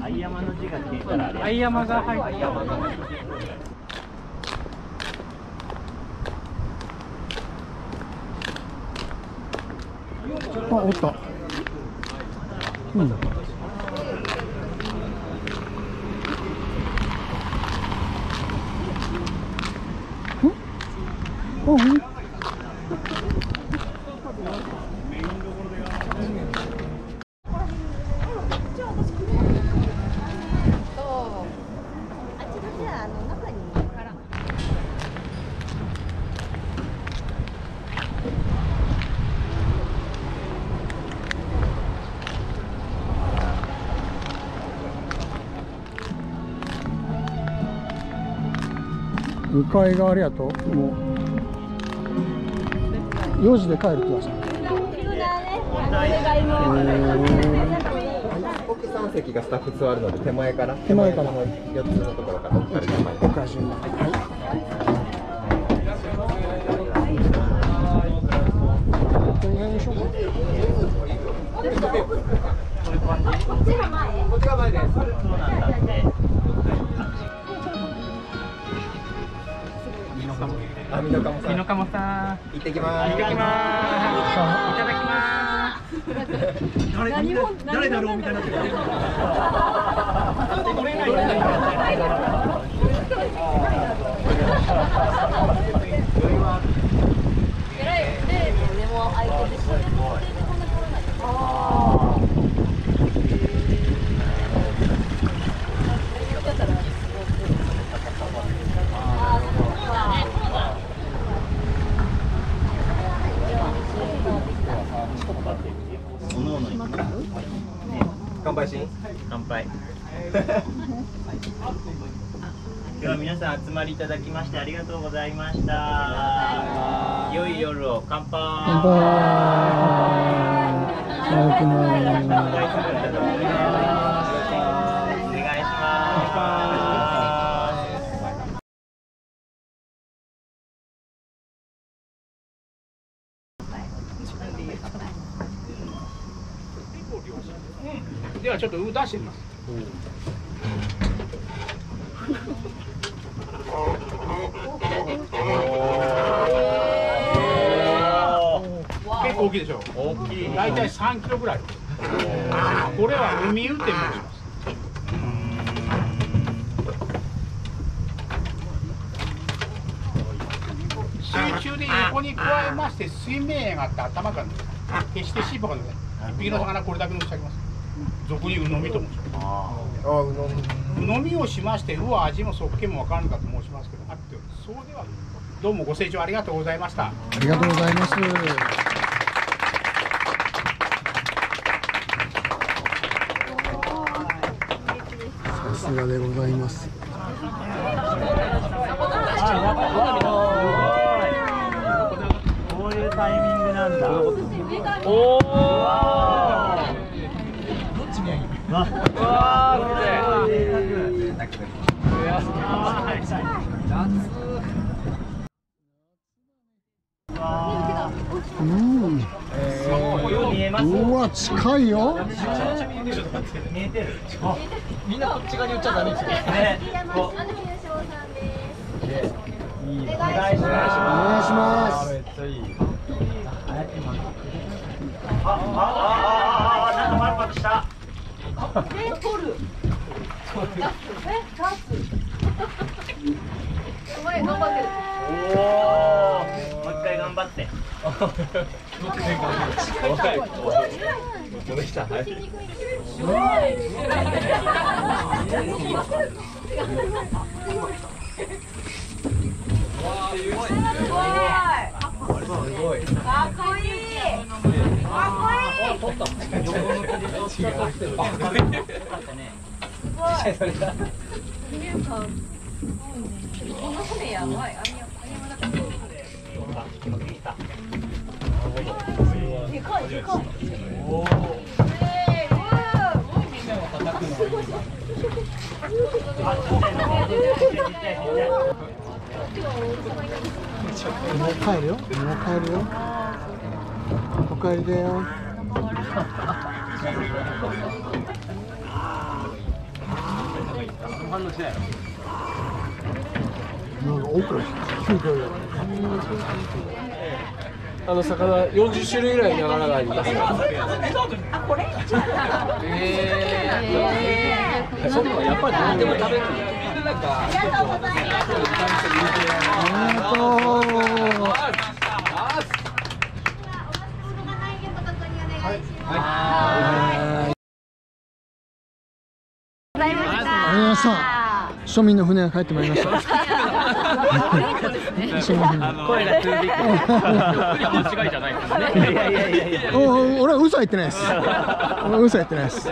相山の字が消えたらあれ相山が入ってあ、おった。う。んうん。向かいがあれやともう4時で帰るって言わした奥3席がスタッフ座るので手前から手前からの4つのところからお二人手前おかしい。なあみのかもさん。美濃加茂さん。行ってきます。行ってきます。いただきます。誰だろうみたいな。おのおのに乾杯しん乾杯。では皆さん集まりいただきましてありがとうございました。良い夜を乾杯乾杯いただきます。乾杯。するん。ではちょっと出してみます。結構大きいでしょ。大きい大体3キロぐらい。これは海雨って申します。水中で横に加えまして水面へがあって頭から決してシーパーがね。一匹の魚これだけのしてあげます。俗に鵜呑みと申しますあうの鵜呑み。をしまして鵜は味もそっけも分からぬかと申しますけどあってそうではどうもご清聴ありがとうございました。ありがとうございます。さすがでございます。こういうタイミングなんだ。おおどっちがいいわあ贅うわ近いよ。みんなこっち側に打っちゃダメですよ。ね。こう。お願いします。めっちゃいい。ああああなんかパルパルした おおもう一回頑張って。戻ってきたはいすごいかっこいい。かっこいい。こもう帰るよもう帰るよお帰りだよなんか奥から低いあの魚40種類ぐらいながらがありますよあこれえー、そっかやっぱり何でも食べる。ありがとうございます。ありがとうはいございましたありがとうございました庶民の船が帰ってまいりました。庶民の船。声が通じて間違いじゃないですね。いやいやいやいや俺は嘘は言ってないです。俺は嘘は言ってないです